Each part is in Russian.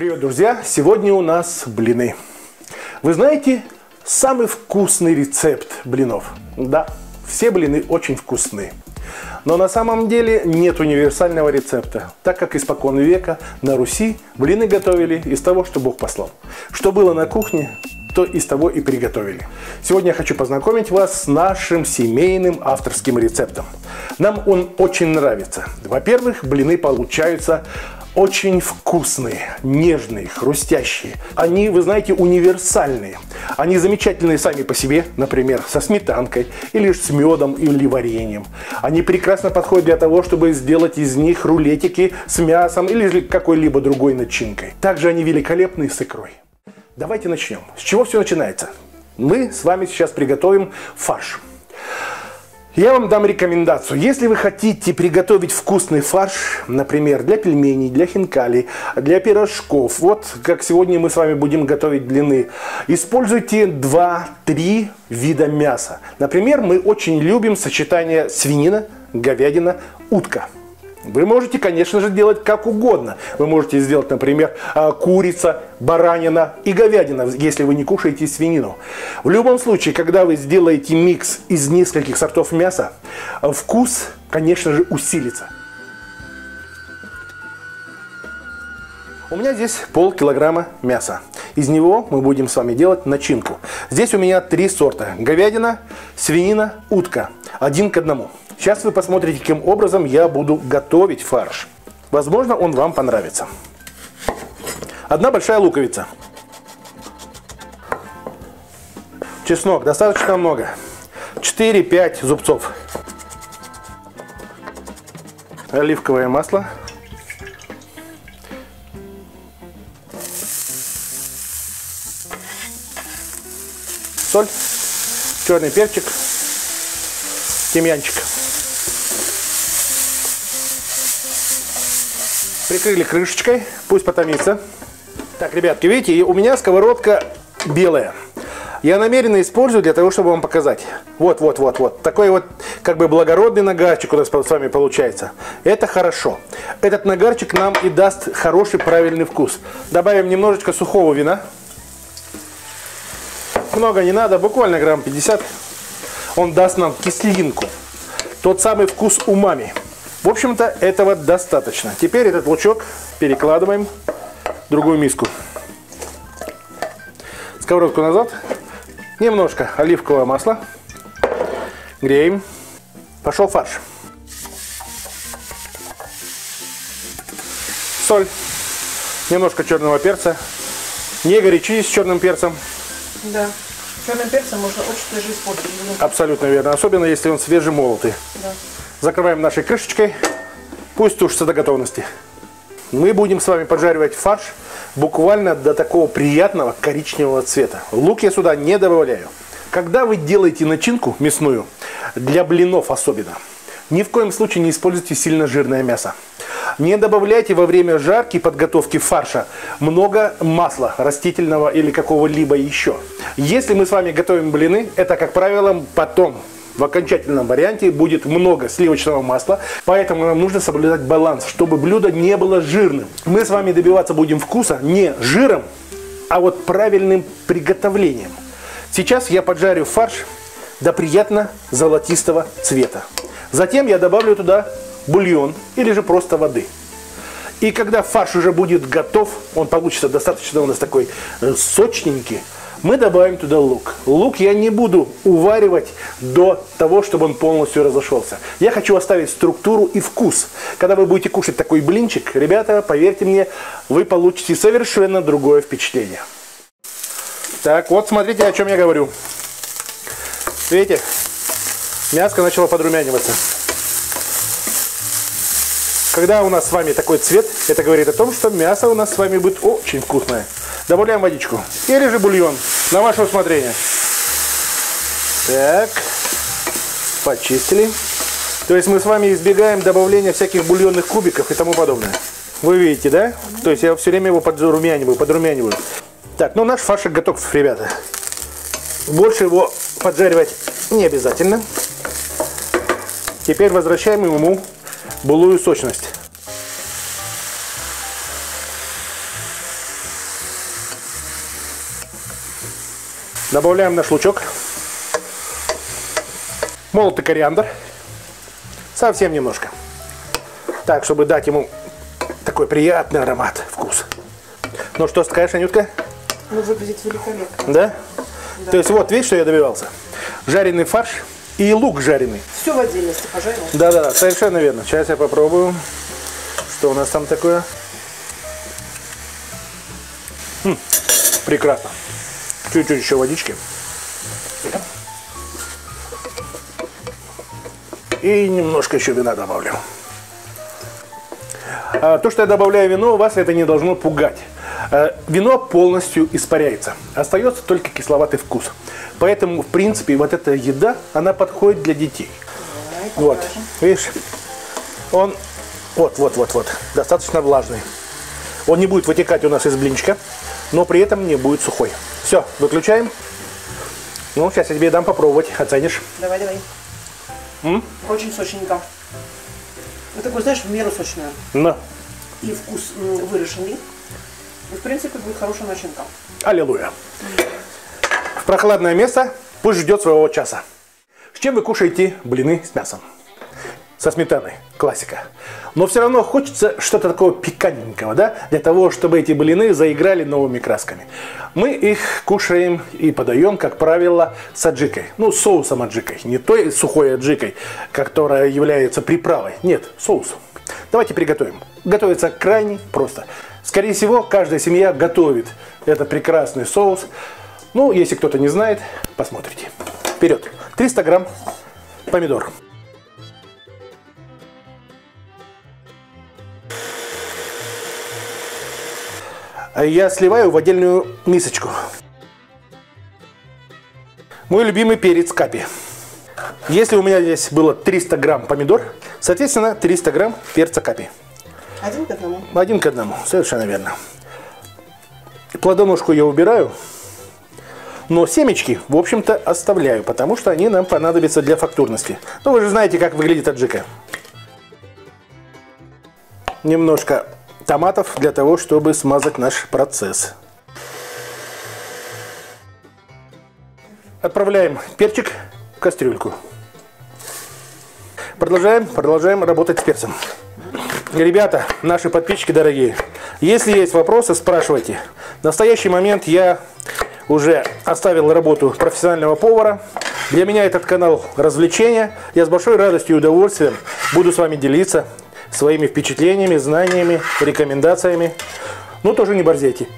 Привет, друзья! Сегодня у нас блины. Вы знаете самый вкусный рецепт блинов? Да, все блины очень вкусные. Но на самом деле нет универсального рецепта, так как испокон века на Руси блины готовили из того, что Бог послал. Что было на кухне, то из того и приготовили. Сегодня я хочу познакомить вас с нашим семейным авторским рецептом. Нам он очень нравится. Во-первых, блины получаются очень вкусные, нежные, хрустящие. Они, вы знаете, универсальные. Они замечательные сами по себе, например, со сметанкой, или с медом, или вареньем. Они прекрасно подходят для того, чтобы сделать из них рулетики с мясом или какой-либо другой начинкой. Также они великолепны с икрой. Давайте начнем. С чего все начинается? Мы с вами сейчас приготовим фарш. Я вам дам рекомендацию. Если вы хотите приготовить вкусный фарш, например, для пельменей, для хинкали, для пирожков, вот как сегодня мы с вами будем готовить длины, используйте 2-3 вида мяса. Например, мы очень любим сочетание свинина, говядина, утка. Вы можете, конечно же, делать как угодно. Вы можете сделать, например, а, курица, баранина и говядина, если вы не кушаете свинину. В любом случае, когда вы сделаете микс из нескольких сортов мяса, вкус, конечно же, усилится. У меня здесь полкилограмма мяса. Из него мы будем с вами делать начинку. Здесь у меня три сорта. Говядина, свинина, утка. Один к одному. Сейчас вы посмотрите, каким образом я буду готовить фарш. Возможно, он вам понравится. Одна большая луковица. Чеснок достаточно много. 4-5 зубцов. Оливковое масло. Соль. Черный перчик. Тимьянчик. Прикрыли крышечкой, пусть потомится. Так, ребятки, видите, у меня сковородка белая. Я намеренно использую для того, чтобы вам показать. Вот, вот, вот, вот. Такой вот, как бы благородный нагарчик у нас с вами получается. Это хорошо. Этот нагарчик нам и даст хороший, правильный вкус. Добавим немножечко сухого вина. Много не надо, буквально грамм 50. Он даст нам кислинку. Тот самый вкус умами. В общем-то, этого достаточно. Теперь этот лучок перекладываем в другую миску. Сковородку назад. Немножко оливкового масла. Греем. Пошел фарш. Соль. Немножко черного перца. Не горячись с черным перцем. Да. Черным перцем можно очень даже испортить. Абсолютно верно. Особенно, если он свежемолотый. Да. Закрываем нашей крышечкой. Пусть тушится до готовности. Мы будем с вами поджаривать фарш буквально до такого приятного коричневого цвета. Лук я сюда не добавляю. Когда вы делаете начинку мясную, для блинов особенно, ни в коем случае не используйте сильно жирное мясо. Не добавляйте во время жарки подготовки фарша много масла растительного или какого-либо еще. Если мы с вами готовим блины, это, как правило, потом в окончательном варианте будет много сливочного масла, поэтому нам нужно соблюдать баланс, чтобы блюдо не было жирным. Мы с вами добиваться будем вкуса не жиром, а вот правильным приготовлением. Сейчас я поджарю фарш до приятно золотистого цвета. Затем я добавлю туда бульон или же просто воды. И когда фарш уже будет готов, он получится достаточно у нас такой э, сочненький, мы добавим туда лук. Лук я не буду уваривать до того, чтобы он полностью разошелся. Я хочу оставить структуру и вкус. Когда вы будете кушать такой блинчик, ребята, поверьте мне, вы получите совершенно другое впечатление. Так, вот смотрите, о чем я говорю. Видите, мяско начало подрумяниваться. Когда у нас с вами такой цвет, это говорит о том, что мясо у нас с вами будет очень вкусное. Добавляем водичку. Или же бульон. На ваше усмотрение. Так. Почистили. То есть мы с вами избегаем добавления всяких бульонных кубиков и тому подобное. Вы видите, да? То есть я все время его подрумяниваю, подрумяниваю. Так, ну наш фаршик готов, ребята. Больше его поджаривать не обязательно. Теперь возвращаем ему былую сочность. Добавляем наш лучок. Молотый кориандр. Совсем немножко. Так, чтобы дать ему такой приятный аромат, вкус. Ну что скажешь, Анютка? Ну, выглядит великолепно. Да? да? То есть вот, видишь, что я добивался? Жареный фарш и лук жареный. Все в отдельности, пожалуйста. Да-да-да, совершенно верно. Сейчас я попробую. Что у нас там такое? М, прекрасно. Чуть-чуть еще водички. И немножко еще вина добавлю. А, То, что я добавляю вино, вас это не должно пугать. А, Вино полностью испаряется. Остается только кисловатый вкус. Поэтому, в принципе, вот эта еда, она подходит для детей. Давай Вот, видишь, он вот, вот, вот, вот, достаточно влажный. Он не будет вытекать у нас из блинчика, но при этом не будет сухой. Все, выключаем. Ну, сейчас я тебе дам попробовать, оценишь. Давай, давай. Очень сочненько. Ну, такой, знаешь, в меру сочная. На, И вкус м, вырешенный. И, в принципе, будет хорошая начинка. аллилуйя. В прохладное место пусть ждет своего часа. С чем вы кушаете блины с мясом? Со сметаной, классика. Но все равно хочется что-то такого пикантненького, да, для того, чтобы эти блины заиграли новыми красками. Мы их кушаем и подаем, как правило, с аджикой. Ну, соусом аджикой. Не той сухой аджикой, которая является приправой. Нет, соус. Давайте приготовим. Готовится крайне просто. Скорее всего, каждая семья готовит этот прекрасный соус. Ну, если кто-то не знает, посмотрите. Вперед. 300 грамм помидор. Я сливаю в отдельную мисочку. Мой любимый перец капи. Если у меня здесь было 300 грамм помидор, соответственно 300 грамм перца капи. Один к одному. Один к одному, совершенно верно. Плодоножку я убираю, но семечки, в общем-то, оставляю, потому что они нам понадобятся для фактурности. Ну, вы же знаете, как выглядит аджика. Немножко томатов для того, чтобы смазать наш процесс. Отправляем перчик в кастрюльку. Продолжаем, продолжаем работать с перцем. Ребята, наши подписчики дорогие, если есть вопросы, спрашивайте. В настоящий момент я уже оставил работу профессионального повара. Для меня этот канал развлечения. Я с большой радостью и удовольствием буду с вами делиться своими впечатлениями, знаниями, рекомендациями. Ну, тоже не борзейте.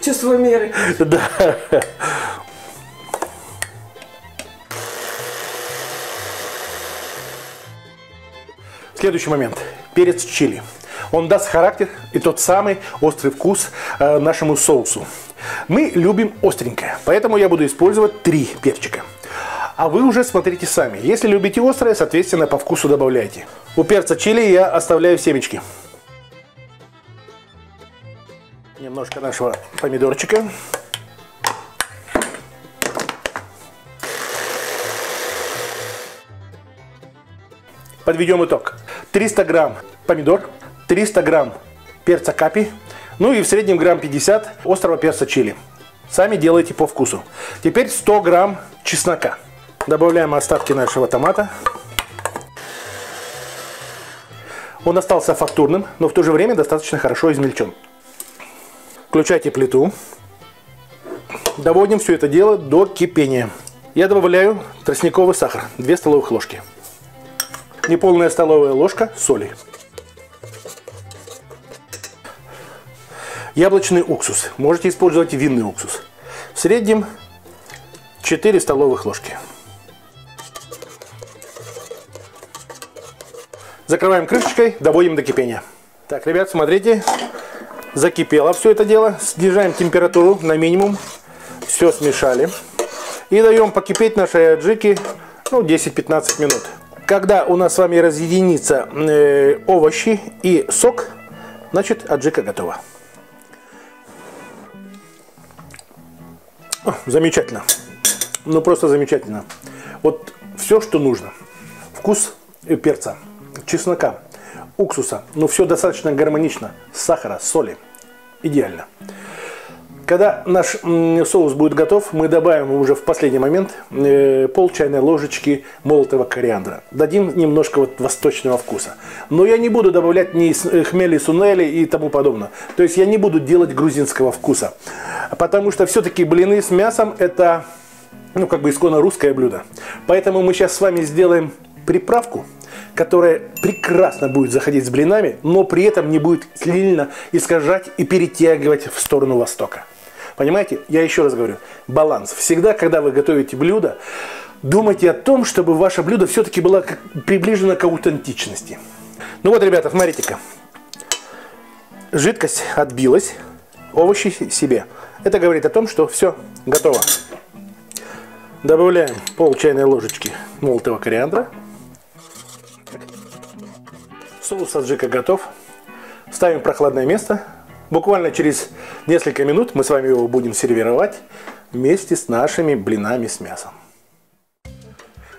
Чувство меры. Да. Следующий момент. Перец чили. Он даст характер и тот самый острый вкус э, нашему соусу. Мы любим остренькое, поэтому я буду использовать три перчика. А вы уже смотрите сами. Если любите острое, соответственно, по вкусу добавляйте. У перца чили я оставляю семечки. Немножко нашего помидорчика. Подведем итог. 300 грамм помидор, 300 грамм перца капи, ну и в среднем грамм 50 острого перца чили. Сами делайте по вкусу. Теперь 100 грамм чеснока. Добавляем остатки нашего томата. Он остался фактурным, но в то же время достаточно хорошо измельчен. Включайте плиту. Доводим все это дело до кипения. Я добавляю тростниковый сахар, 2 столовых ложки. Неполная столовая ложка соли. Яблочный уксус. Можете использовать винный уксус. В среднем 4 столовых ложки. Закрываем крышечкой, доводим до кипения. Так, ребят, смотрите, закипело все это дело. Снижаем температуру на минимум. Все смешали. И даем покипеть нашей аджики ну, 10-15 минут. Когда у нас с вами разъединится э, овощи и сок, значит аджика готова. О, замечательно. Ну просто замечательно. Вот все, что нужно. Вкус перца, чеснока, уксуса. Ну все достаточно гармонично. Сахара, соли. Идеально. Когда наш соус будет готов, мы добавим уже в последний момент э, пол чайной ложечки молотого кориандра. Дадим немножко вот восточного вкуса. Но я не буду добавлять ни э, хмели, сунели и тому подобное. То есть я не буду делать грузинского вкуса. Потому что все-таки блины с мясом это ну, как бы исконно русское блюдо. Поэтому мы сейчас с вами сделаем приправку, которая прекрасно будет заходить с блинами, но при этом не будет сильно искажать и перетягивать в сторону востока. Понимаете? Я еще раз говорю, баланс. Всегда, когда вы готовите блюдо, думайте о том, чтобы ваше блюдо все-таки было приближено к аутентичности. Ну вот, ребята, смотрите-ка. Жидкость отбилась, овощи себе. Это говорит о том, что все готово. Добавляем пол чайной ложечки молотого кориандра. Соус аджика готов. Ставим в прохладное место. Буквально через несколько минут мы с вами его будем сервировать вместе с нашими блинами с мясом.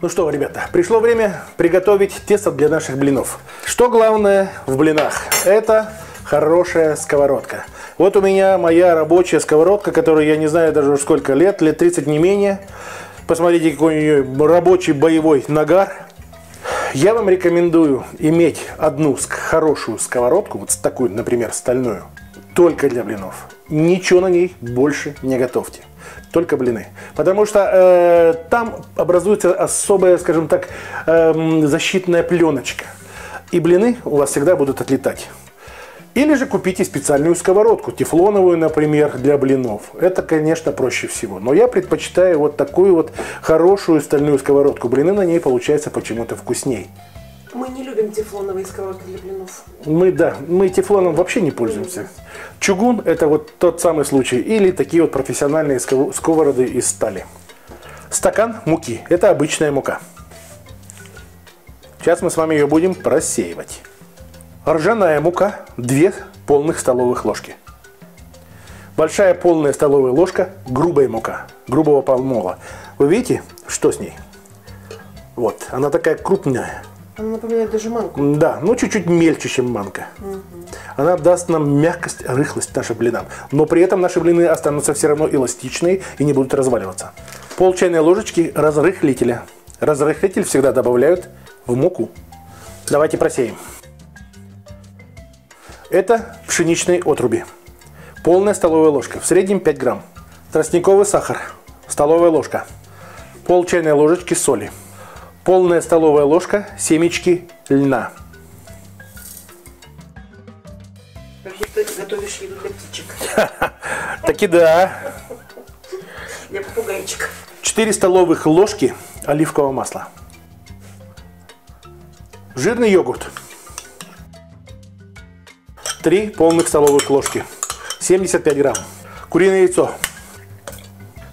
Ну что, ребята, пришло время приготовить тесто для наших блинов. Что главное в блинах? Это хорошая сковородка. Вот у меня моя рабочая сковородка, которую я не знаю даже сколько лет, лет 30 не менее. Посмотрите, какой у нее рабочий боевой нагар. Я вам рекомендую иметь одну хорошую сковородку, вот такую, например, стальную, только для блинов. Ничего на ней больше не готовьте. Только блины. Потому что э, там образуется особая, скажем так, э, защитная пленочка. И блины у вас всегда будут отлетать. Или же купите специальную сковородку, тефлоновую, например, для блинов. Это, конечно, проще всего. Но я предпочитаю вот такую вот хорошую стальную сковородку. Блины на ней получаются почему-то вкусней. Мы не любим тефлоновые сковородки для блинов. Мы, да, мы тефлоном вообще не пользуемся. Чугун – это вот тот самый случай. Или такие вот профессиональные сковороды из стали. Стакан муки – это обычная мука. Сейчас мы с вами ее будем просеивать. Ржаная мука 2 полных столовых ложки. Большая полная столовая ложка грубая мука, грубого помола. Вы видите, что с ней? Вот, она такая крупная. Она напоминает даже манку. Да, ну чуть-чуть мельче, чем манка. Угу. Она даст нам мягкость, рыхлость нашим блинам. Но при этом наши блины останутся все равно эластичные и не будут разваливаться. Пол чайной ложечки разрыхлителя. Разрыхлитель всегда добавляют в муку. Давайте просеем. Это пшеничные отруби. Полная столовая ложка, в среднем 5 грамм. Тростниковый сахар, столовая ложка. Пол чайной ложечки соли. Полная столовая ложка семечки льна. Как будто готовишь еду для птичек. Таки да. Для попугайчика. 4 столовых ложки оливкового масла. Жирный йогурт. 3 полных столовых ложки. 75 грамм. Куриное яйцо.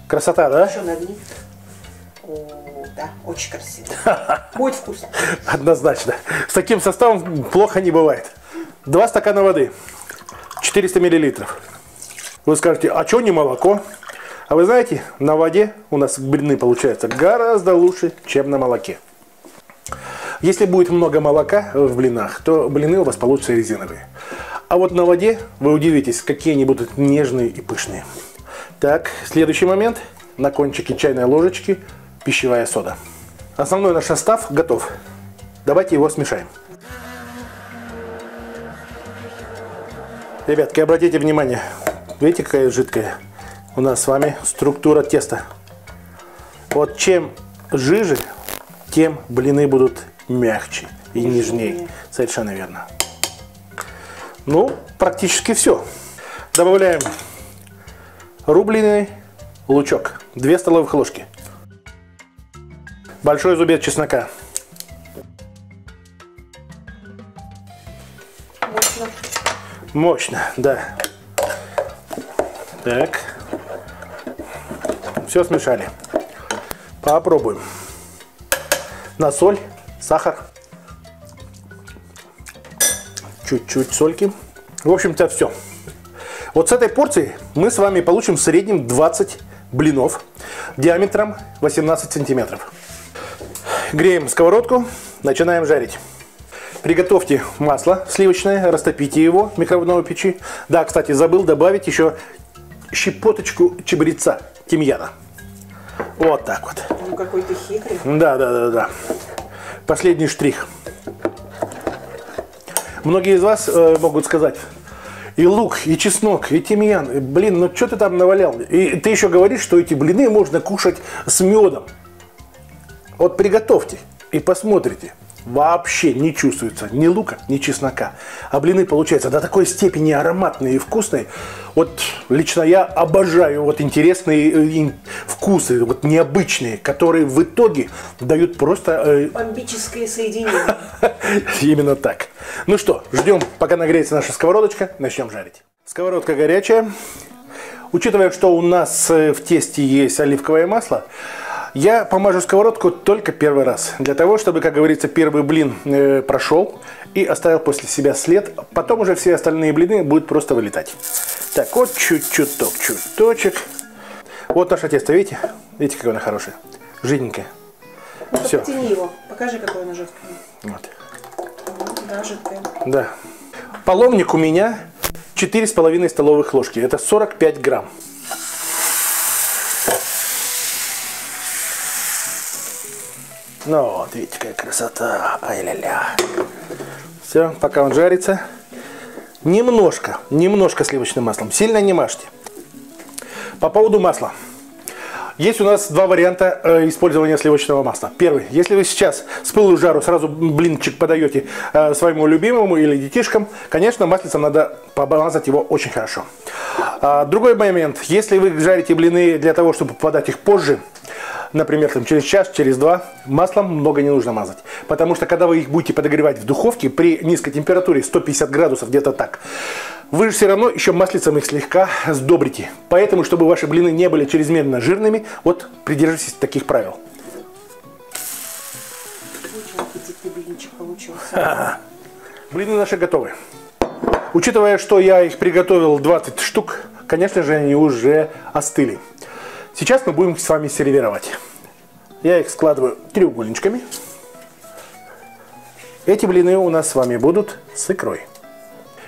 Красота, да? Еще на. Очень красиво. Будет вкусно. Однозначно. С таким составом плохо не бывает. Два стакана воды. 400 миллилитров. Вы скажете, а что не молоко? А вы знаете, на воде у нас блины получаются гораздо лучше, чем на молоке. Если будет много молока в блинах, то блины у вас получатся резиновые. А вот на воде вы удивитесь, какие они будут нежные и пышные. Так, следующий момент. На кончике чайной ложечки пищевая сода. Основной наш состав готов. Давайте его смешаем. Ребятки, обратите внимание. Видите, какая жидкая у нас с вами структура теста. Вот чем жиже, тем блины будут мягче и нежнее. Совершенно верно. Ну, практически все. Добавляем рубленый лучок. 2 столовых ложки. Большой зубец чеснока. Мощно. Мощно, да. Так. Все смешали. Попробуем. На соль, сахар чуть-чуть сольки. В общем-то, все. Вот с этой порции мы с вами получим в среднем 20 блинов диаметром 18 сантиметров. Греем сковородку, начинаем жарить. Приготовьте масло сливочное, растопите его в микроволновой печи. Да, кстати, забыл добавить еще щепоточку чабреца, тимьяна. Вот так вот. Ну какой ты хитрый. Да, да, да, да. Последний штрих. Многие из вас э, могут сказать, и лук, и чеснок, и тимьян. Блин, ну что ты там навалял? И ты еще говоришь, что эти блины можно кушать с медом. Вот приготовьте и посмотрите. Вообще не чувствуется ни лука, ни чеснока. А блины получаются до такой степени ароматные и вкусные. Вот лично я обожаю вот интересные э, вкусы, вот необычные, которые в итоге дают просто... Э, Бомбическое соединение. Именно так. Ну что, ждем, пока нагреется наша сковородочка, начнем жарить. Сковородка горячая. Учитывая, что у нас э, в тесте есть оливковое масло, я помажу сковородку только первый раз. Для того, чтобы, как говорится, первый блин э, прошел и оставил после себя след. Потом уже все остальные блины будут просто вылетать. Так, вот чуть-чуток, чуточек. Вот наше тесто, видите? Видите, какое оно хорошее? Жиденькое. Ну, Всё. Подтяни его. Покажи, какой оно жидкое. Вот. Да, жидкое. Да. Половник у меня 4,5 столовых ложки. Это 45 грамм. Ну вот, видите, какая красота. Ай-ля-ля. Все, пока он жарится. Немножко, немножко сливочным маслом. Сильно не мажьте. По поводу масла. Есть у нас два варианта э, использования сливочного масла. Первый. Если вы сейчас с пылу жару сразу блинчик подаете э, своему любимому или детишкам, конечно, маслицем надо помазать его очень хорошо. А, другой момент. Если вы жарите блины для того, чтобы подать их позже, например, там, через час, через два, маслом много не нужно мазать. Потому что когда вы их будете подогревать в духовке при низкой температуре, 150 градусов, где-то так, вы же все равно еще маслицем их слегка сдобрите. Поэтому, чтобы ваши блины не были чрезмерно жирными, вот придерживайтесь таких правил. Очень аппетитный блинчик получился. Блины наши готовы. Учитывая, что я их приготовил 20 штук, конечно же, они уже остыли. Сейчас мы будем с вами сервировать. Я их складываю треугольничками. Эти блины у нас с вами будут с икрой.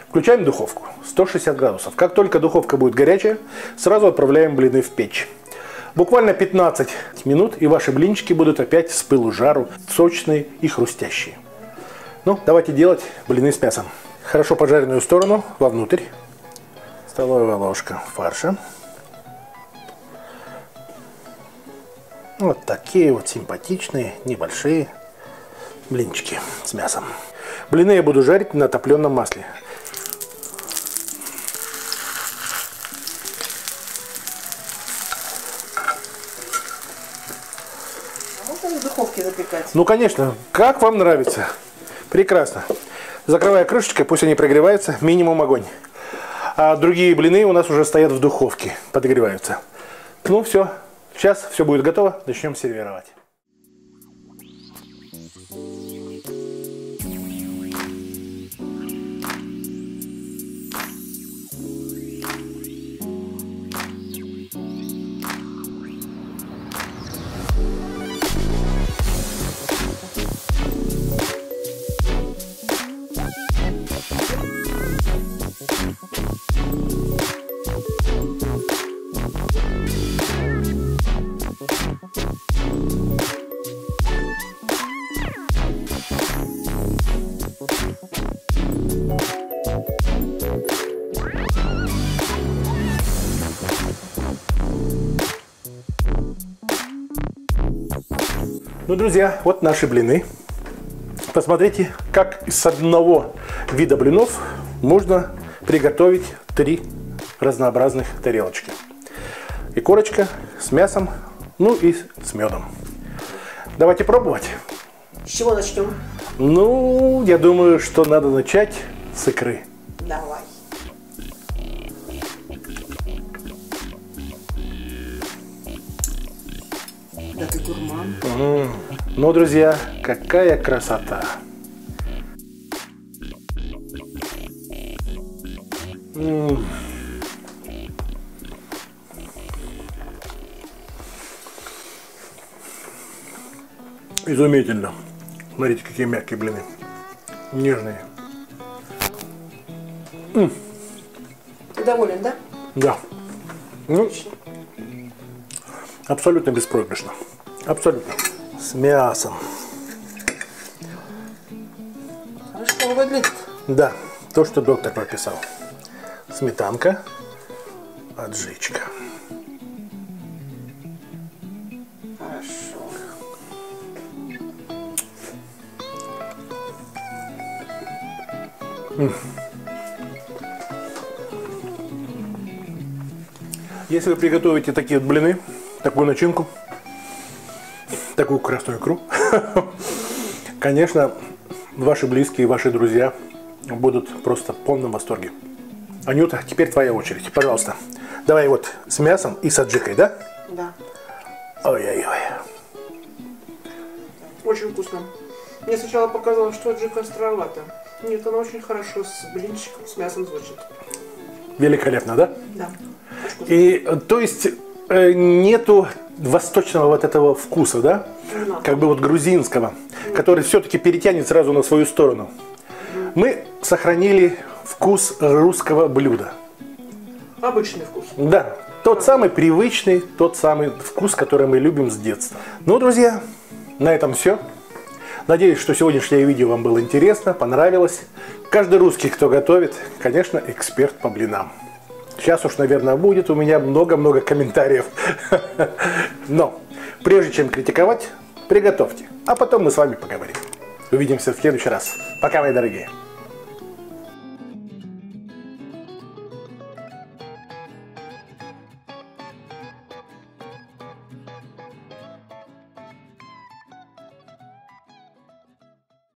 Включаем духовку 160 градусов. Как только духовка будет горячая, сразу отправляем блины в печь. Буквально 15 минут, и ваши блинчики будут опять с пылу жару, сочные и хрустящие. Ну, давайте делать блины с мясом. Хорошо пожаренную сторону вовнутрь. Столовая ложка фарша. Вот такие вот симпатичные, небольшие блинчики с мясом. Блины я буду жарить на топленом масле. А можно их в духовке запекать? Ну, конечно, как вам нравится. Прекрасно. Закрывая крышечкой, пусть они прогреваются, минимум огонь. А другие блины у нас уже стоят в духовке, подогреваются. Ну, все. Сейчас все будет готово, начнем сервировать. Ну, друзья, вот наши блины. Посмотрите, как с одного вида блинов можно приготовить три разнообразных тарелочки. И корочка с мясом, ну и с медом. Давайте пробовать. С чего начнем? Ну, я думаю, что надо начать с икры. Давай. Да ты гурман. Ну, друзья, какая красота! М. Изумительно. Смотрите, какие мягкие блины. Нежные. Ты доволен, да? Да. Ну, абсолютно беспроигрышно. Абсолютно. С мясом. Хорошо выглядит. Да, то, что доктор прописал. Сметанка, аджичка. Хорошо. Если вы приготовите такие вот блины, такую начинку, такую красную икру, конечно, ваши близкие, ваши друзья будут просто в полном восторге. Анюта, теперь твоя очередь, пожалуйста. Давай вот с мясом и с аджикой, да? Да. Ой-ой-ой. Очень вкусно. Мне сначала показалось, что джик островато. Нет, оно очень хорошо с блинчиком, с мясом звучит. Великолепно, да? Да. И э, то есть нету восточного вот этого вкуса, да? Да. Как бы вот грузинского, который все-таки перетянет сразу на свою сторону. Мы сохранили вкус русского блюда. Обычный вкус. Да, тот самый привычный, тот самый вкус, который мы любим с детства. Ну, друзья, на этом все. Надеюсь, что сегодняшнее видео вам было интересно, понравилось. Каждый русский, кто готовит, конечно, эксперт по блинам. Сейчас уж, наверное, будет у меня много-много комментариев. Но прежде чем критиковать, приготовьте. А потом мы с вами поговорим. Увидимся в следующий раз. Пока, мои дорогие.